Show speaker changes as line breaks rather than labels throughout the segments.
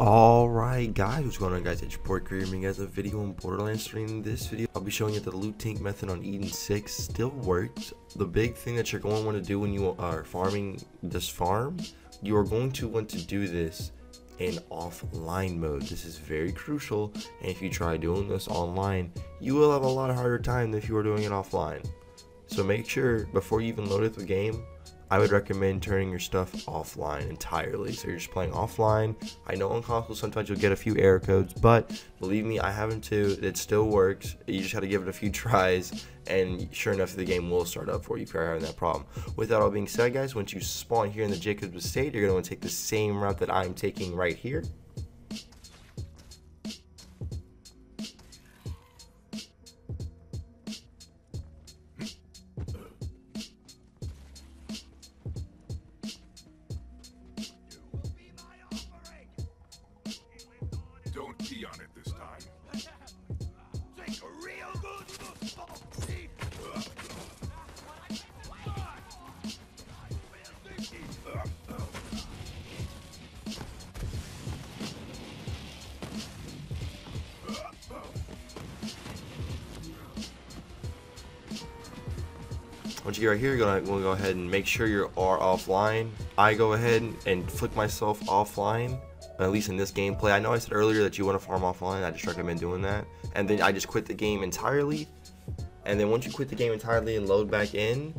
Alright guys, what's going on guys, it's Port bringing you guys a video on Borderlands 3. In this video, I'll be showing you the loot tink method on Eden 6 still works. The big thing that you're going to want to do when you are farming this farm, you are going to want to do this in offline mode. This is very crucial, and if you try doing this online, you will have a lot harder time than if you were doing it offline. So make sure, before you even load it the game, I would recommend turning your stuff offline entirely. So you're just playing offline. I know on console sometimes you'll get a few error codes, but believe me, I haven't too. It still works. You just have to give it a few tries, and sure enough, the game will start up for you if you're having that problem. With that all being said, guys, once you spawn here in the Jacobs Estate, you're going to want to take the same route that I'm taking right here. Once you get right here, you're gonna, gonna go ahead and make sure you are offline. I go ahead and flick myself offline, at least in this gameplay. I know I said earlier that you want to farm offline. I just recommend doing that. And then I just quit the game entirely. And then once you quit the game entirely and load back in,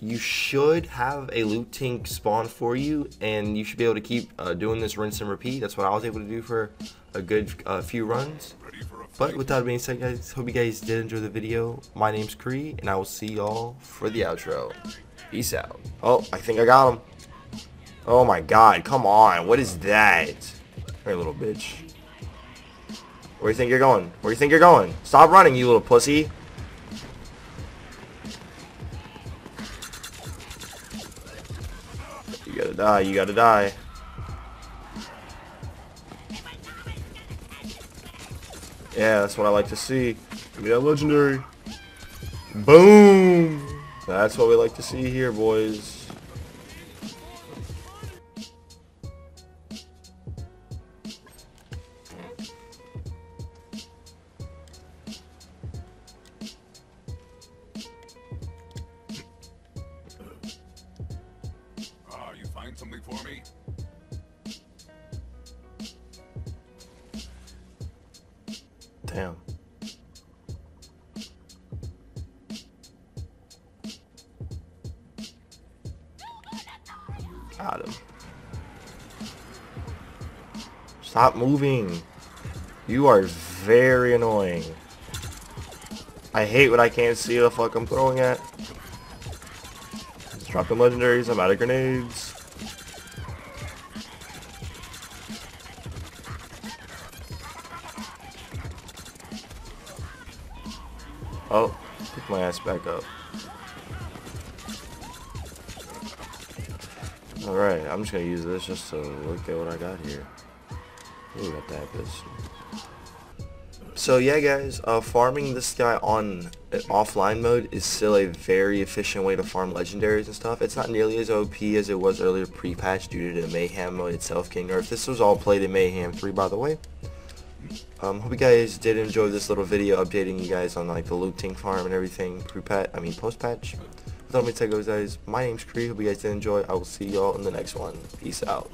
you should have a loot tink spawn for you and you should be able to keep uh, doing this rinse and repeat. That's what I was able to do for a good uh, few runs. But with that being said, guys, hope you guys did enjoy the video. My name's Kree, and I will see y'all for the outro. Peace out. Oh, I think I got him. Oh my god, come on. What is that? Hey, little bitch. Where you think you're going? Where you think you're going? Stop running, you little pussy. Gotta die, you gotta die. Yeah, that's what I like to see. Give me that legendary. Boom! That's what we like to see here, boys.
Something for me?
Damn. Got him. Stop moving. You are very annoying. I hate when I can't see the fuck I'm throwing at. Drop the legendaries, I'm out of grenades. Oh, pick my ass back up. Alright, I'm just gonna use this just to look at what I got here. Ooh, got that this. So yeah guys, uh, farming this guy on uh, offline mode is still a very efficient way to farm legendaries and stuff. It's not nearly as OP as it was earlier pre-patch due to the Mayhem mode itself getting nerfed. This was all played in Mayhem 3 by the way. Um, hope you guys did enjoy this little video updating you guys on like the loot tink farm and everything pre-patch, I mean post-patch. Without me to goes guys, my name's Kree, hope you guys did enjoy. I will see y'all in the next one. Peace out.